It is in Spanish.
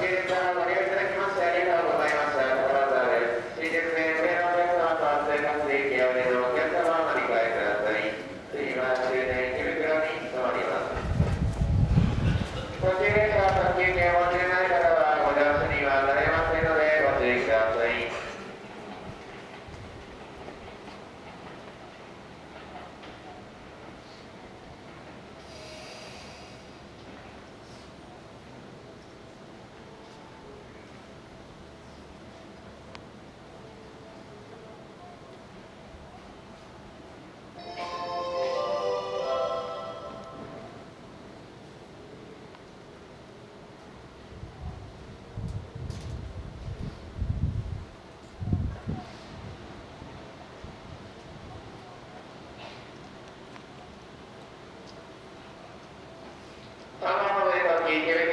tienen para variar in here